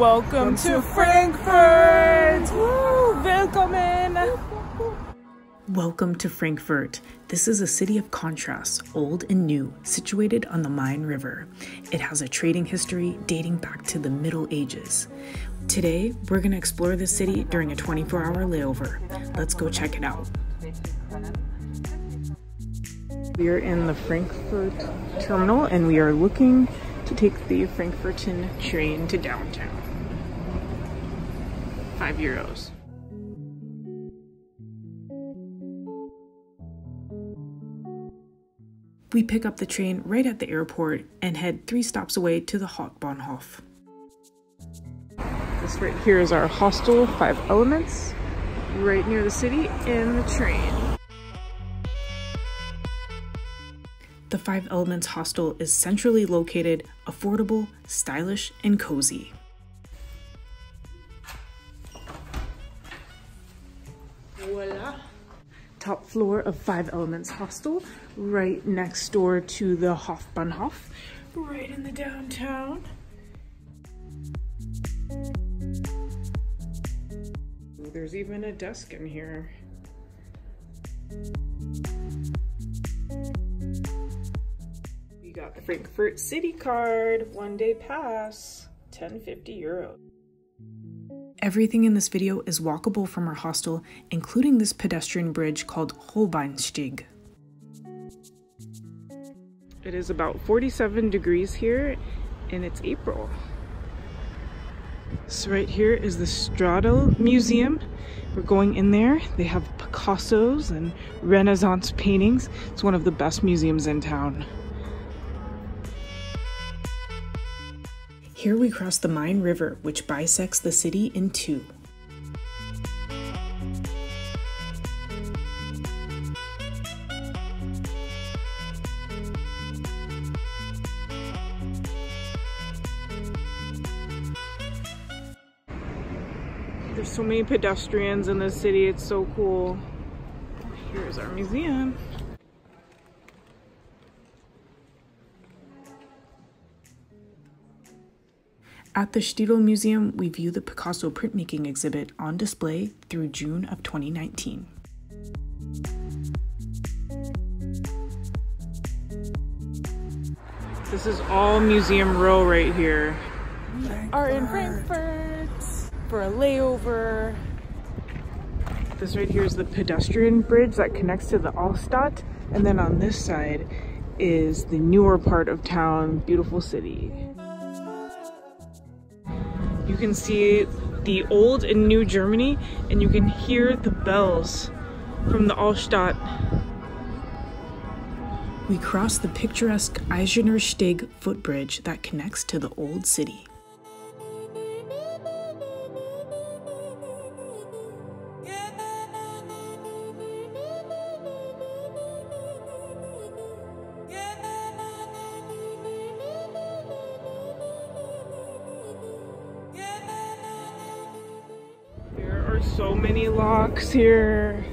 Welcome to Frankfurt! Woo! Willkommen! Welcome to Frankfurt. This is a city of contrasts, old and new, situated on the Main River. It has a trading history dating back to the Middle Ages. Today, we're going to explore the city during a 24 hour layover. Let's go check it out. We are in the Frankfurt terminal and we are looking to take the Frankfurten train to downtown. Five euros. We pick up the train right at the airport and head three stops away to the Hauptbahnhof. This right here is our hostel, Five Elements, right near the city and the train. The Five Elements hostel is centrally located, affordable, stylish, and cozy. Voila! Top floor of Five Elements hostel, right next door to the Hauptbahnhof, right in the downtown. There's even a desk in here. Got the Frankfurt City card, one day pass, 1050 euro. Everything in this video is walkable from our hostel, including this pedestrian bridge called Holbeinsteg. It is about 47 degrees here and it's April. So right here is the Städel Museum. We're going in there. They have Picasso's and Renaissance paintings. It's one of the best museums in town. Here we cross the Main River, which bisects the city in two. There's so many pedestrians in this city, it's so cool. Here's our museum. At the Städel Museum, we view the Picasso printmaking exhibit on display through June of 2019. This is all Museum Row right here. We Are in Frankfurt for a layover. This right here is the pedestrian bridge that connects to the Altstadt. And then on this side is the newer part of town, beautiful city. You can see the old and new Germany and you can hear the bells from the Altstadt. We cross the picturesque Eiserner Steg footbridge that connects to the old city. So many locks here.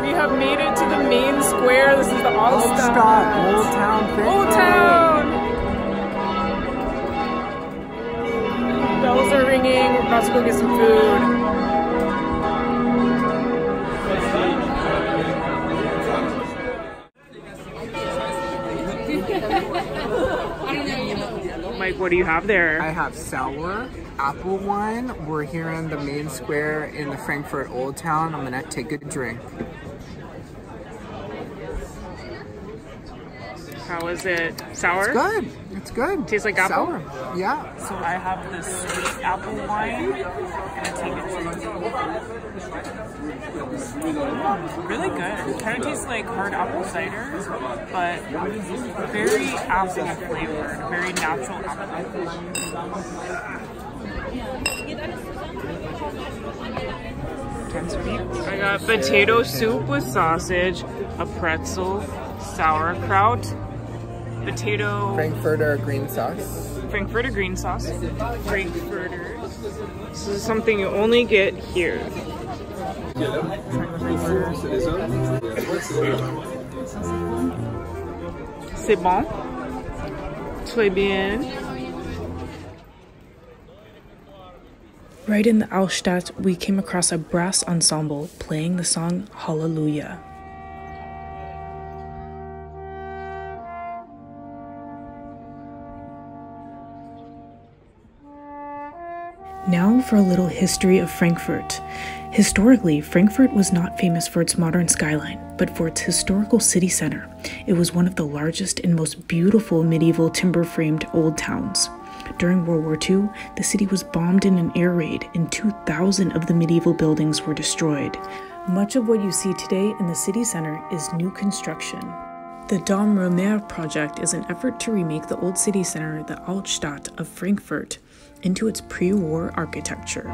We have made it to the main square. This is the. Altstadt, Old Town Old Town! Bells are ringing. We're about to go get some food. Mike, what do you have there? I have sour apple wine. We're here in the main square in the Frankfurt Old Town. I'm gonna take a drink. How is it? Sour? It's Good. It's good. Tastes like apple? Sour. Yeah. So I have this sweet apple wine and a take it. Really good. Kind of tastes like hard apple cider, but very apple flavored, very natural apple. Ten. I got potato soup with sausage, a pretzel, sauerkraut, potato. Frankfurter green sauce. Frankfurter green sauce. Frankfurter. This is something you only get here. C'est bon. Très bien. Right in the Altstadt, we came across a brass ensemble playing the song Hallelujah. For a little history of Frankfurt. Historically, Frankfurt was not famous for its modern skyline, but for its historical city center. It was one of the largest and most beautiful medieval timber framed old towns. During World War II, the city was bombed in an air raid, and 2,000 of the medieval buildings were destroyed. Much of what you see today in the city center is new construction. The Dom Römer project is an effort to remake the old city center, the Altstadt of Frankfurt, into its pre war architecture.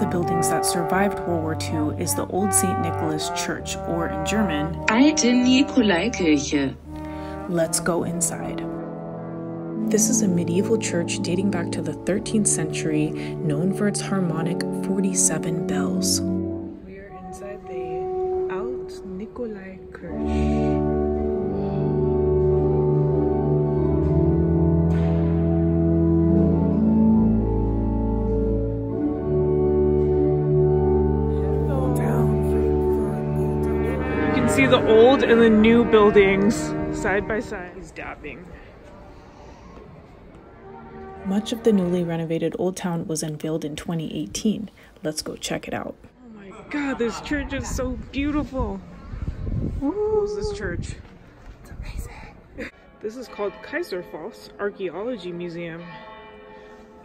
The buildings that survived World War II is the Old St. Nicholas Church, or in German, Alte Nikolaikirche. Let's go inside. This is a medieval church dating back to the 13th century, known for its harmonic 47 bells. The old and the new buildings side by side. He's dabbing. Much of the newly renovated Old Town was unveiled in 2018. Let's go check it out. Oh my god, this church is so beautiful. Who's this church? It's amazing. This is called Kaiserfoss Archaeology Museum.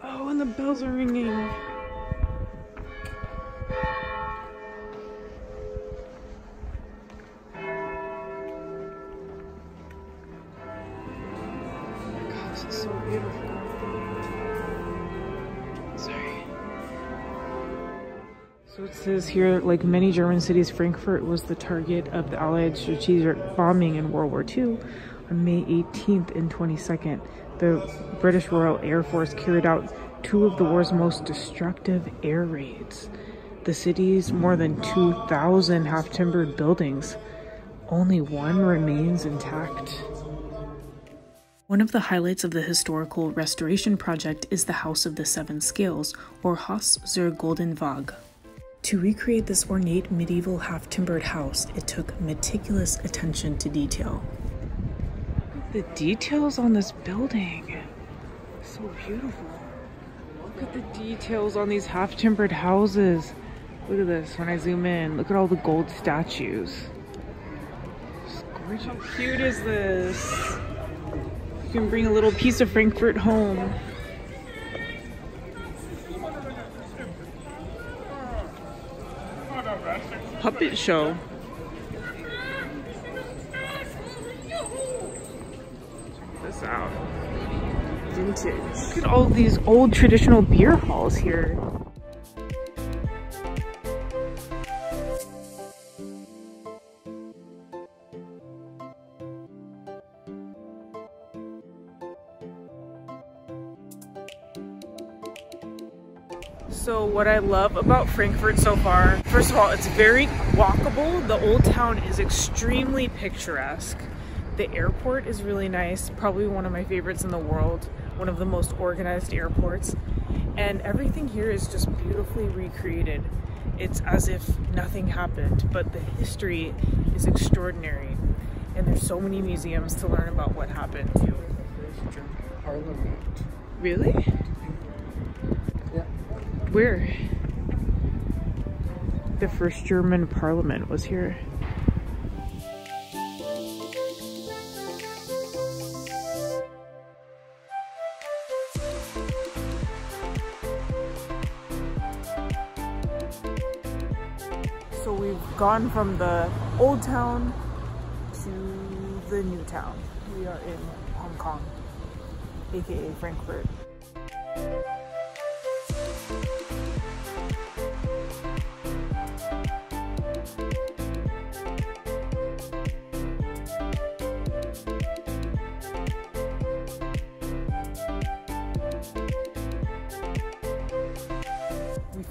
Oh, and the bells are ringing. So it says here, like many German cities, Frankfurt was the target of the Allied strategic bombing in World War II. On May 18th and 22nd, the British Royal Air Force carried out two of the war's most destructive air raids. The city's more than 2,000 half timbered buildings, only one remains intact. One of the highlights of the historical restoration project is the House of the Seven Scales, or Haus zur Golden Waage. To recreate this ornate medieval half timbered house, it took meticulous attention to detail. The details on this building. So beautiful. Look at the details on these half timbered houses. Look at this when I zoom in. Look at all the gold statues. It's gorgeous. How cute is this? You can bring a little piece of Frankfurt home. Puppet show. this out. Vintage. Look at all these old traditional beer halls here. So what I love about Frankfurt so far, first of all, it's very walkable. The old town is extremely picturesque. The airport is really nice, probably one of my favorites in the world, one of the most organized airports. And everything here is just beautifully recreated. It's as if nothing happened, but the history is extraordinary. And there's so many museums to learn about what happened. Parliament. Really? Where? The first German parliament was here. So we've gone from the old town to the new town. We are in Hong Kong. aka Frankfurt.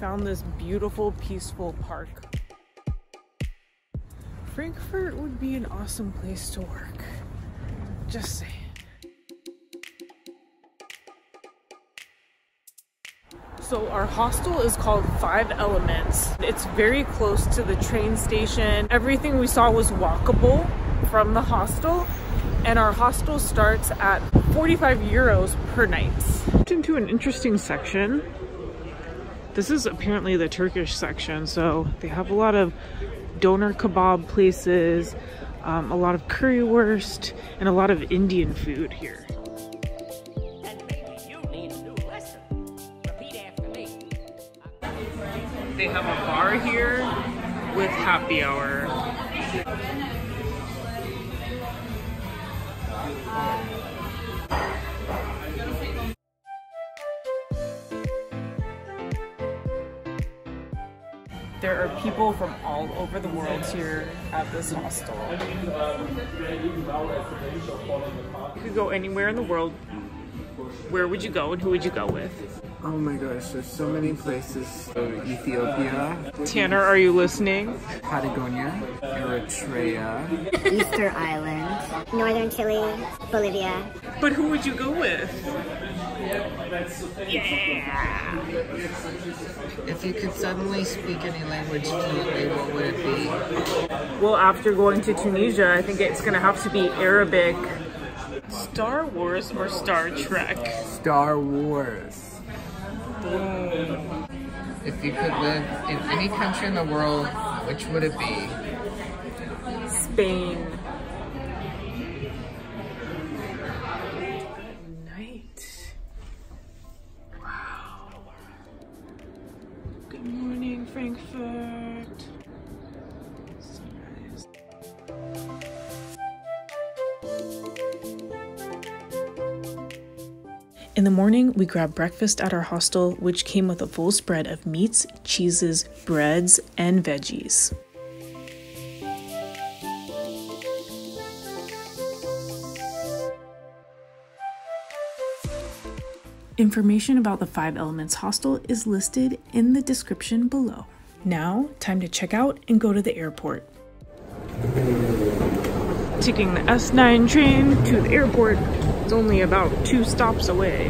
Found this beautiful, peaceful park. Frankfurt would be an awesome place to work. Just saying. So our hostel is called Five Elements. It's very close to the train station. Everything we saw was walkable from the hostel and our hostel starts at 45 euros per night. Into an interesting section. This is apparently the Turkish section, so they have a lot of doner kebab places, um, a lot of currywurst, and a lot of Indian food here. They have a bar here with happy hour. There are people from all over the world here at this hostel. You could go anywhere in the world. Where would you go and who would you go with? Oh my gosh, there's so many places. So Ethiopia, Tanner, are you listening? Patagonia, Eritrea. Easter Island, Northern Chile, Bolivia. But who would you go with? If you could suddenly speak any language fluently, what would it be? Well, after going to Tunisia, I think it's gonna have to be Arabic. Star Wars or Star Trek? Star Wars. Boom. If you could live in any country in the world, which would it be? Spain. In the morning, we grabbed breakfast at our hostel, which came with a full spread of meats, cheeses, breads, and veggies. Information about the Five Elements Hostel is listed in the description below. Now, time to check out and go to the airport. Taking the S9 train to the airport. It's only about two stops away.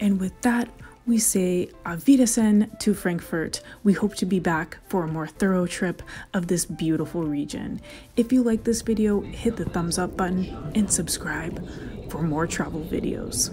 And with that, we say Wiedersehen to Frankfurt. We hope to be back for a more thorough trip of this beautiful region. If you like this video, hit the thumbs up button and subscribe for more travel videos.